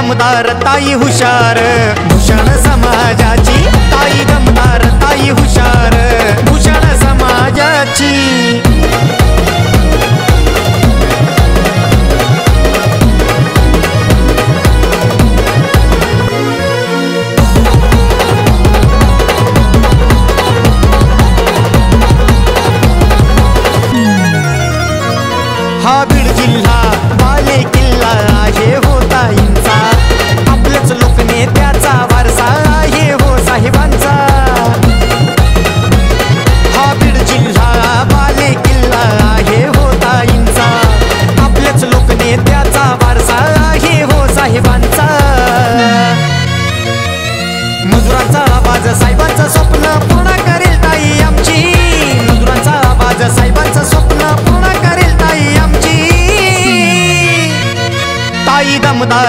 दमदार ताई हुशार। भूषण समाजाची ताई दमदार ताई हुशार।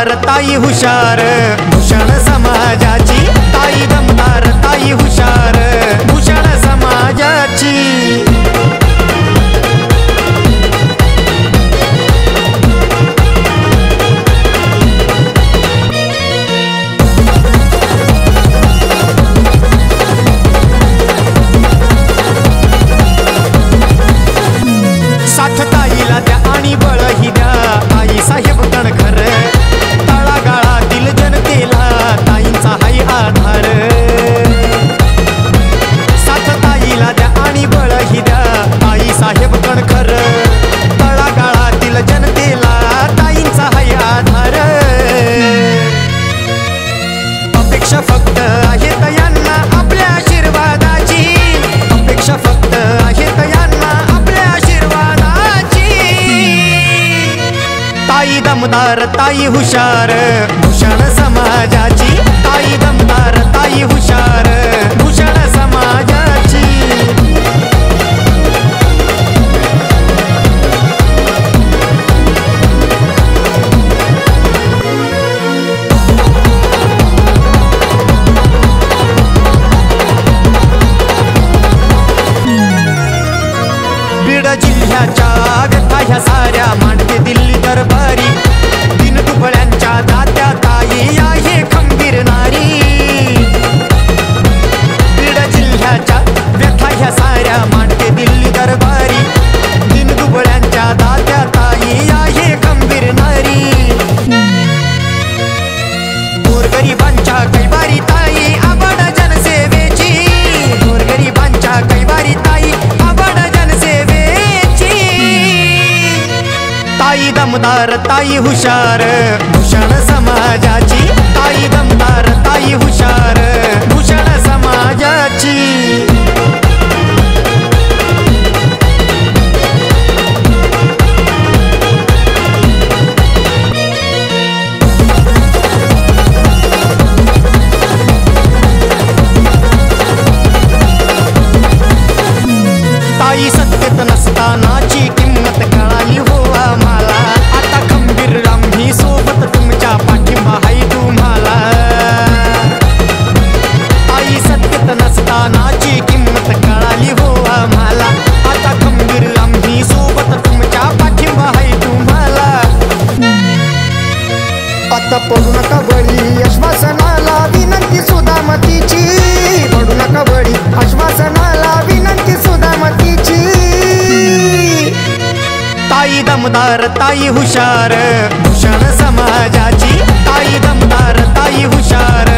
दमदार ताई हुशार. भूषण समाजाची ताई दमदार ताई हुशार. भूषण समाजाची. दमदार ताई हुशार भूषण समाजा ताई दमदार ताई हुशार। भूषण समाजाची ताई दमदार ताई हुशार। दमदार ताई हुशार. भूषण समाजाची ताई दमदार ताई हुशार.